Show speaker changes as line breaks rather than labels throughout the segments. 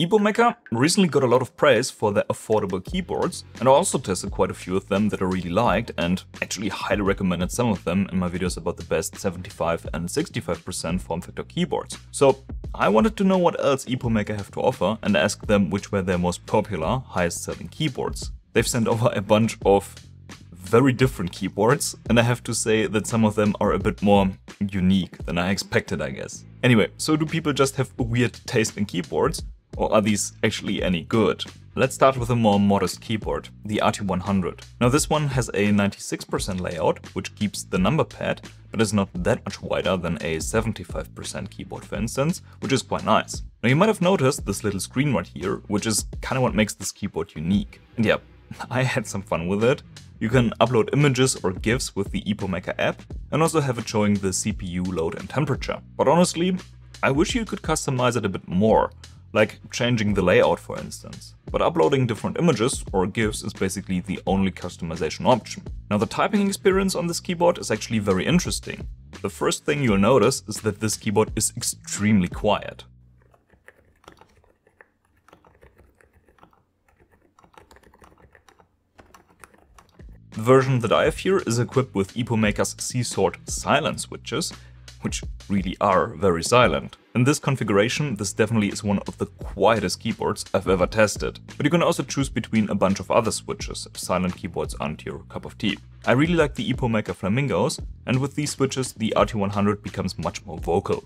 Epomaker recently got a lot of praise for their affordable keyboards, and I also tested quite a few of them that I really liked and actually highly recommended some of them in my videos about the best 75 and 65% form factor keyboards. So I wanted to know what else Epomaker have to offer and ask them which were their most popular, highest selling keyboards. They've sent over a bunch of very different keyboards, and I have to say that some of them are a bit more unique than I expected, I guess. Anyway, so do people just have a weird taste in keyboards, or are these actually any good? Let's start with a more modest keyboard, the RT100. Now this one has a 96% layout, which keeps the number pad, but is not that much wider than a 75% keyboard for instance, which is quite nice. Now you might have noticed this little screen right here, which is kind of what makes this keyboard unique. And yeah, I had some fun with it. You can upload images or GIFs with the Epomaker app and also have it showing the CPU load and temperature. But honestly, I wish you could customize it a bit more, like changing the layout for instance. But uploading different images or GIFs is basically the only customization option. Now the typing experience on this keyboard is actually very interesting. The first thing you'll notice is that this keyboard is extremely quiet. The version that I have here is equipped with Epomaker's C-Sort silent switches, which really are very silent. In this configuration, this definitely is one of the quietest keyboards I've ever tested. But you can also choose between a bunch of other switches if silent keyboards aren't your cup of tea. I really like the Epomaker Flamingos, and with these switches the RT100 becomes much more vocal.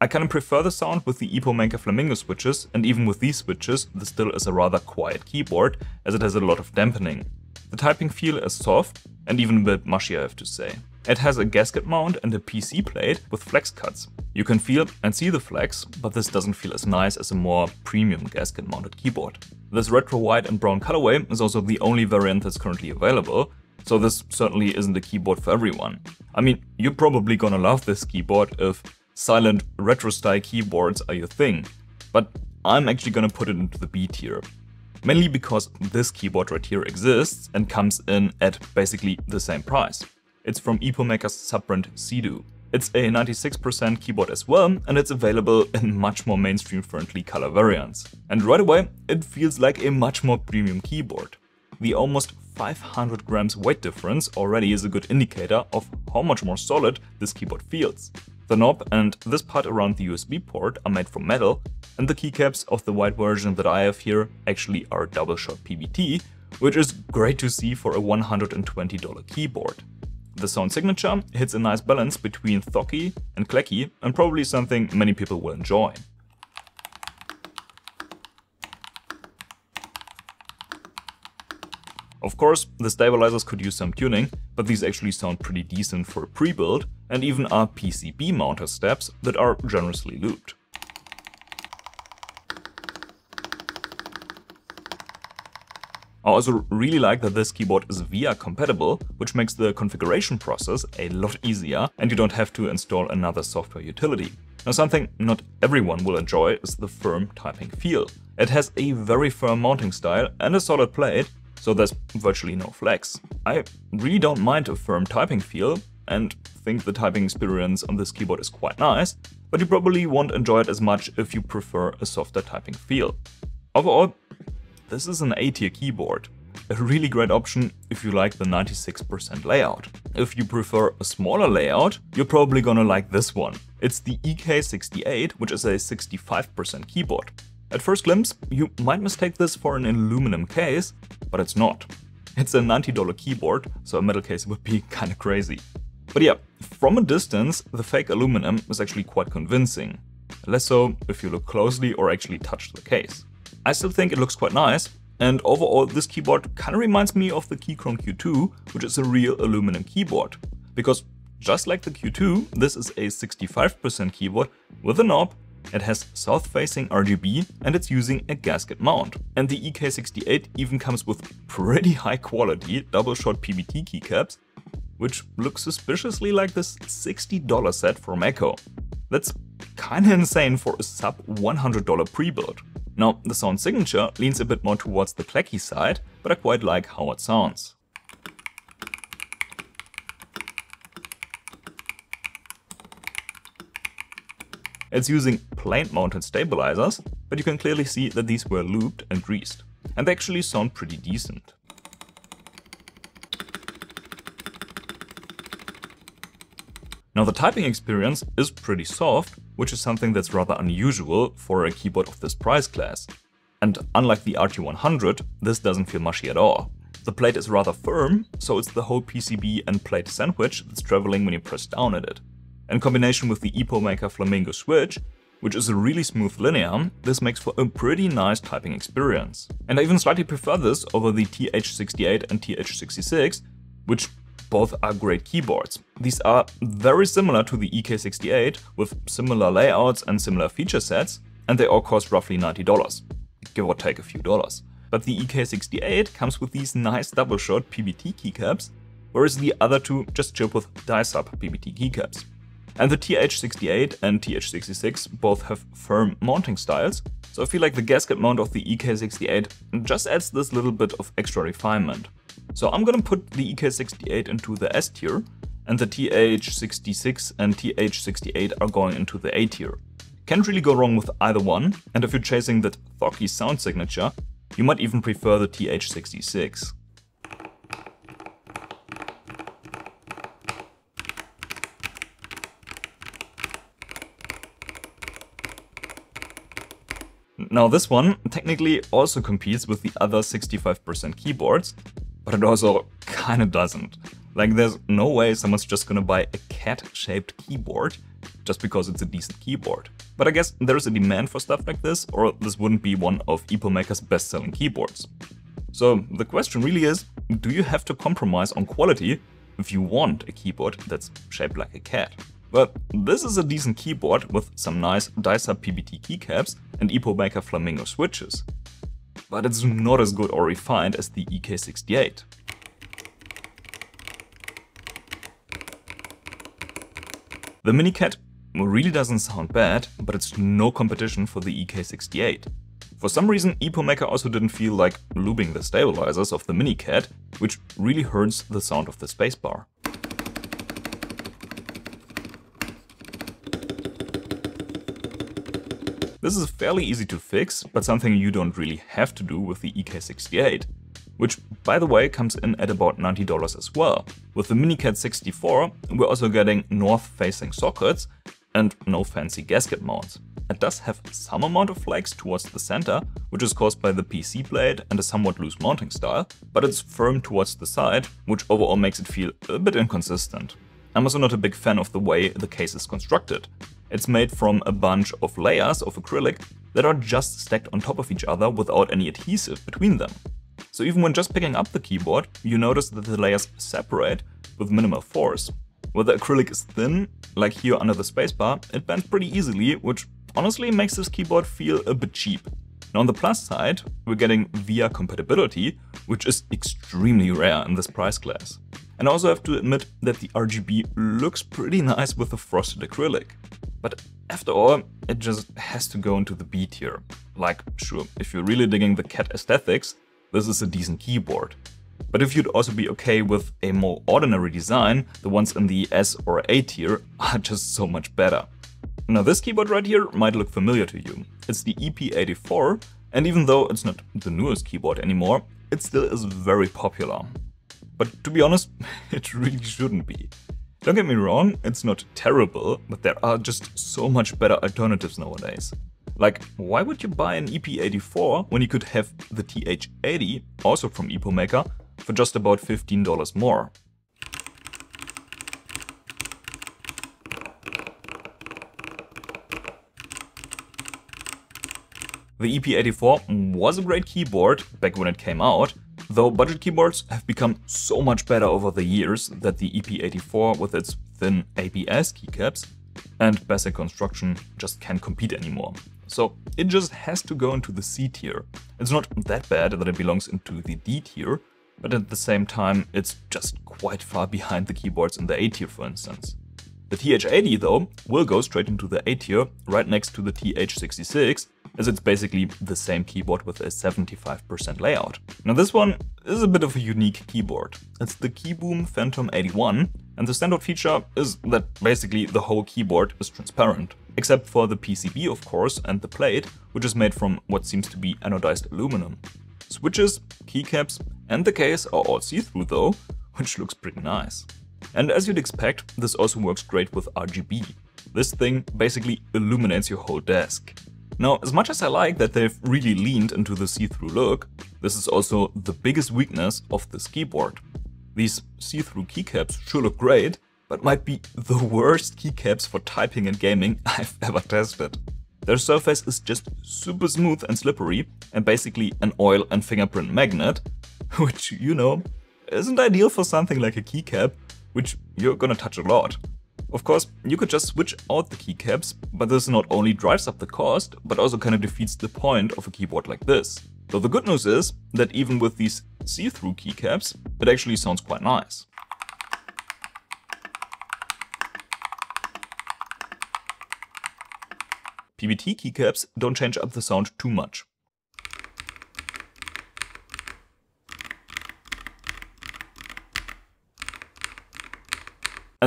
I kind of prefer the sound with the Epomaker Flamingo switches, and even with these switches, this still is a rather quiet keyboard, as it has a lot of dampening. The typing feel is soft, and even a bit mushy I have to say. It has a gasket mount and a PC plate with flex cuts. You can feel and see the flex, but this doesn't feel as nice as a more premium gasket mounted keyboard. This retro white and brown colorway is also the only variant that's currently available, so this certainly isn't a keyboard for everyone. I mean, you're probably gonna love this keyboard if silent retro style keyboards are your thing, but I'm actually gonna put it into the B tier. Mainly because this keyboard right here exists and comes in at basically the same price. It's from Epomaker's subbrand Cidoo. It's a 96% keyboard as well, and it's available in much more mainstream friendly color variants. And right away, it feels like a much more premium keyboard. The almost 500 grams weight difference already is a good indicator of how much more solid this keyboard feels. The knob and this part around the USB port are made from metal, and the keycaps of the white version that I have here actually are double shot PBT, which is great to see for a $120 keyboard. The sound signature hits a nice balance between thocky and clacky and probably something many people will enjoy. Of course, the stabilizers could use some tuning, but these actually sound pretty decent for a pre-build and even are PCB mounter stabs that are generously looped. I also really like that this keyboard is VIA compatible, which makes the configuration process a lot easier and you don't have to install another software utility. Now something not everyone will enjoy is the firm typing feel. It has a very firm mounting style and a solid plate, so there's virtually no flex. I really don't mind a firm typing feel and think the typing experience on this keyboard is quite nice, but you probably won't enjoy it as much if you prefer a softer typing feel. Overall, this is an A-tier keyboard. A really great option if you like the 96% layout. If you prefer a smaller layout, you're probably gonna like this one. It's the EK68, which is a 65% keyboard. At first glimpse, you might mistake this for an aluminum case, but it's not. It's a $90 keyboard, so a metal case would be kinda crazy. But yeah, from a distance, the fake aluminum is actually quite convincing. Less so if you look closely or actually touch the case. I still think it looks quite nice, and overall this keyboard kinda reminds me of the Keychron Q2, which is a real aluminum keyboard. Because just like the Q2, this is a 65% keyboard with a knob, it has south-facing RGB and it's using a gasket mount. And the EK68 even comes with pretty high quality double-shot PBT keycaps, which look suspiciously like this $60 set from Echo. That's kinda insane for a sub $100 pre-build. Now, the sound signature leans a bit more towards the clacky side, but I quite like how it sounds. It's using plate mounted stabilizers, but you can clearly see that these were looped and greased. And they actually sound pretty decent. Now the typing experience is pretty soft, which is something that's rather unusual for a keyboard of this price class. And unlike the RT100, this doesn't feel mushy at all. The plate is rather firm, so it's the whole PCB and plate sandwich that's traveling when you press down at it. In combination with the EpoMaker Flamingo switch, which is a really smooth linear, this makes for a pretty nice typing experience. And I even slightly prefer this over the TH68 and TH66, which both are great keyboards. These are very similar to the EK68 with similar layouts and similar feature sets, and they all cost roughly $90, give or take a few dollars. But the EK68 comes with these nice double-shot PBT keycaps, whereas the other two just ship with die-sub PBT keycaps. And the TH68 and TH66 both have firm mounting styles, so I feel like the gasket mount of the EK68 just adds this little bit of extra refinement. So I'm gonna put the EK68 into the S tier, and the TH66 and TH68 are going into the A tier. Can't really go wrong with either one, and if you're chasing that thocky sound signature, you might even prefer the TH66. Now this one technically also competes with the other 65% keyboards, but it also kinda doesn't. Like there's no way someone's just gonna buy a cat-shaped keyboard just because it's a decent keyboard. But I guess there's a demand for stuff like this, or this wouldn't be one of EpoMaker's best-selling keyboards. So the question really is, do you have to compromise on quality if you want a keyboard that's shaped like a cat? But this is a decent keyboard with some nice die-sub PBT keycaps and EpoMaker Flamingo switches but it's not as good or refined as the EK68. The Minicat really doesn't sound bad, but it's no competition for the EK68. For some reason, EpoMaker also didn't feel like lubing the stabilizers of the Minicat, which really hurts the sound of the spacebar. This is fairly easy to fix, but something you don't really have to do with the EK68, which by the way comes in at about $90 as well. With the Minicat 64, we're also getting north-facing sockets and no fancy gasket mounts. It does have some amount of flex towards the center, which is caused by the PC blade and a somewhat loose mounting style, but it's firm towards the side, which overall makes it feel a bit inconsistent. I'm also not a big fan of the way the case is constructed. It's made from a bunch of layers of acrylic that are just stacked on top of each other without any adhesive between them. So even when just picking up the keyboard, you notice that the layers separate with minimal force. Where the acrylic is thin, like here under the spacebar, it bends pretty easily, which honestly makes this keyboard feel a bit cheap. Now on the plus side, we're getting VIA compatibility, which is extremely rare in this price class. And I also have to admit that the RGB looks pretty nice with the frosted acrylic. But after all, it just has to go into the B tier. Like, sure, if you're really digging the cat aesthetics, this is a decent keyboard. But if you'd also be okay with a more ordinary design, the ones in the S or A tier are just so much better. Now this keyboard right here might look familiar to you. It's the EP84, and even though it's not the newest keyboard anymore, it still is very popular. But to be honest, it really shouldn't be. Don't get me wrong, it's not terrible, but there are just so much better alternatives nowadays. Like, why would you buy an EP84 when you could have the TH80, also from EpoMaker, for just about $15 more? The EP84 was a great keyboard back when it came out, Though budget keyboards have become so much better over the years that the EP84 with its thin ABS keycaps and basic construction just can't compete anymore. So it just has to go into the C tier. It's not that bad that it belongs into the D tier, but at the same time it's just quite far behind the keyboards in the A tier for instance. The TH80 though will go straight into the A tier right next to the TH66 as it's basically the same keyboard with a 75% layout. Now this one is a bit of a unique keyboard. It's the KiiBOOM Phantom 81 and the standout feature is that basically the whole keyboard is transparent. except for the PCB of course and the plate, which is made from what seems to be anodized aluminum. Switches, keycaps and the case are all see-through though, which looks pretty nice. And as you'd expect, this also works great with RGB. This thing basically illuminates your whole desk. Now, as much as I like that they've really leaned into the see-through look, this is also the biggest weakness of this keyboard. These see-through keycaps sure look great, but might be the worst keycaps for typing and gaming I've ever tested. Their surface is just super smooth and slippery and basically an oil and fingerprint magnet, which, you know, isn't ideal for something like a keycap, which you're gonna touch a lot. Of course, you could just switch out the keycaps, but this not only drives up the cost, but also kind of defeats the point of a keyboard like this. Though the good news is that even with these see-through keycaps, it actually sounds quite nice. PBT keycaps don't change up the sound too much.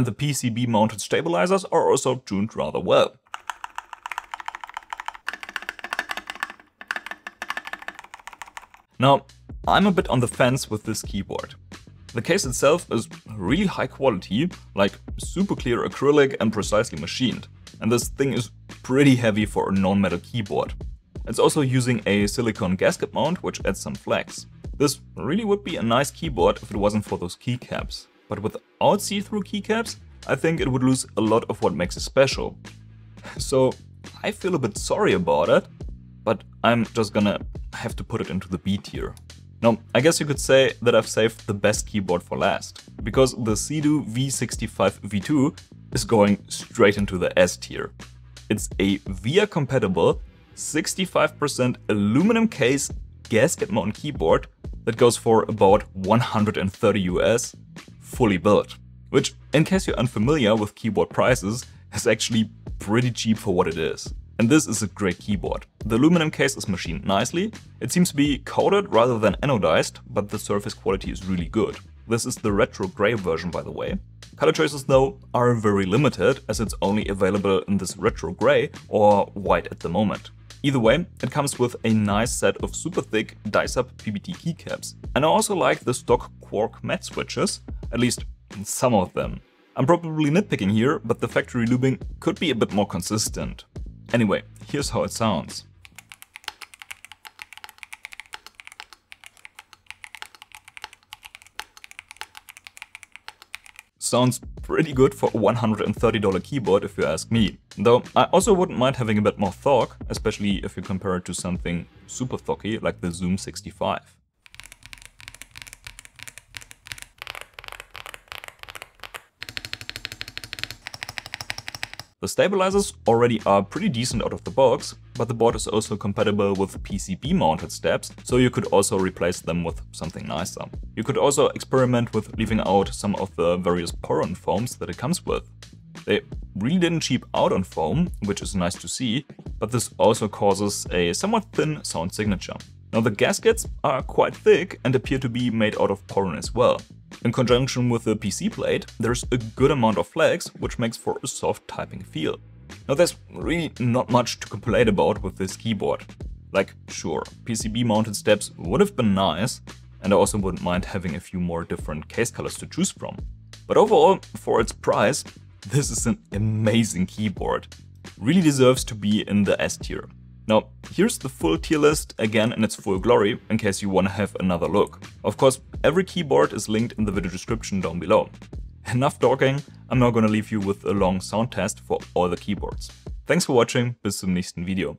And the PCB mounted stabilizers are also tuned rather well. Now, I'm a bit on the fence with this keyboard. The case itself is really high quality, like super clear acrylic and precisely machined. And this thing is pretty heavy for a non-metal keyboard. It's also using a silicone gasket mount, which adds some flex. This really would be a nice keyboard if it wasn't for those keycaps but without see-through keycaps, I think it would lose a lot of what makes it special. So I feel a bit sorry about it, but I'm just gonna have to put it into the B tier. Now, I guess you could say that I've saved the best keyboard for last, because the Cidoo V65 V2 is going straight into the S tier. It's a VIA compatible 65% aluminum case gasket mount keyboard that goes for about 130 US fully built. Which, in case you're unfamiliar with keyboard prices, is actually pretty cheap for what it is. And this is a great keyboard. The aluminum case is machined nicely, it seems to be coated rather than anodized, but the surface quality is really good. This is the retro grey version by the way. Color choices though are very limited as it's only available in this retro grey or white at the moment. Either way, it comes with a nice set of super thick die-sub PBT keycaps. And I also like the stock Quark matte switches, at least some of them. I'm probably nitpicking here, but the factory lubing could be a bit more consistent. Anyway, here's how it sounds. Sounds pretty good for a $130 keyboard if you ask me. Though I also wouldn't mind having a bit more torque, especially if you compare it to something super thocky like the Zoom 65. The stabilizers already are pretty decent out of the box, but the board is also compatible with PCB mounted stabs, so you could also replace them with something nicer. You could also experiment with leaving out some of the various Poron foams that it comes with. They really didn't cheap out on foam, which is nice to see, but this also causes a somewhat thin sound signature. Now the gaskets are quite thick and appear to be made out of Poron as well. In conjunction with the PC plate, there's a good amount of flex, which makes for a soft typing feel. Now there's really not much to complain about with this keyboard. Like, sure, PCB mounted stabs would have been nice, and I also wouldn't mind having a few more different case colors to choose from. But overall, for its price, this is an amazing keyboard. Really deserves to be in the S tier. Now, here's the full tier list again in its full glory, in case you want to have another look. Of course, every keyboard is linked in the video description down below. Enough talking, I'm now gonna leave you with a long sound test for all the keyboards. Thanks for watching, bis zum nächsten Video.